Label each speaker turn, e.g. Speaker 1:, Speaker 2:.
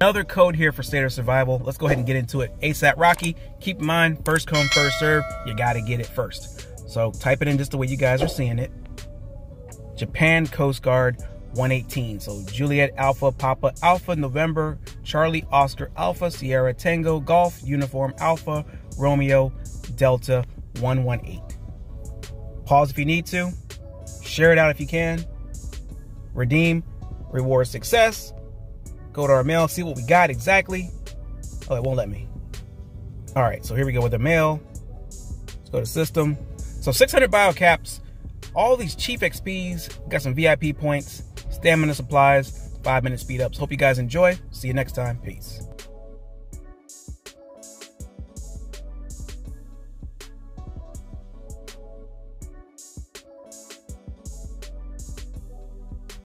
Speaker 1: another code here for State of Survival. Let's go ahead and get into it. ASAP Rocky, keep in mind, first come, first serve. You got to get it first. So type it in just the way you guys are seeing it. Japan Coast Guard 118. So Juliet Alpha Papa Alpha November Charlie Oscar Alpha Sierra Tango Golf Uniform Alpha Romeo Delta 118. Pause if you need to. Share it out if you can. Redeem. Reward success. Go to our mail, see what we got exactly. Oh, it won't let me. All right, so here we go with the mail. Let's go to system. So 600 bio caps, all these chief XPs, got some VIP points, stamina supplies, five minute speed ups. Hope you guys enjoy. See you next time. Peace.